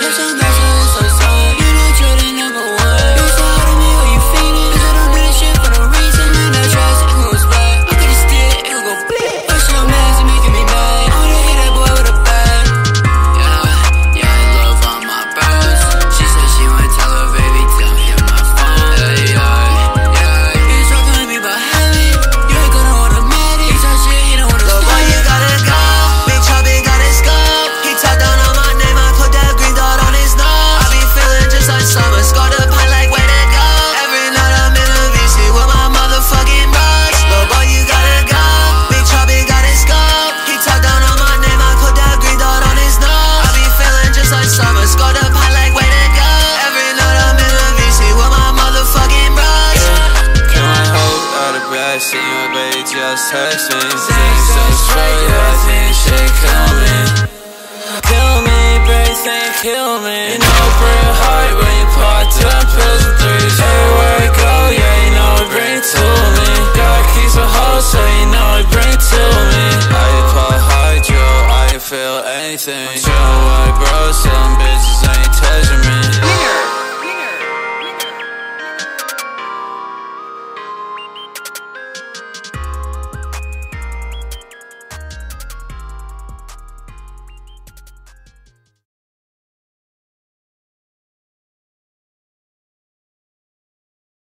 就像那 see you, baby, just text me so straight, you I think shit kill me Kill me, brace and kill me. You know pretty hard when you part to the prison threes Everywhere I go, yeah, you know it bring to me. God keeps for hoes, so you know it bring to me. I call hydro, I feel anything. I'm chill, I bro, still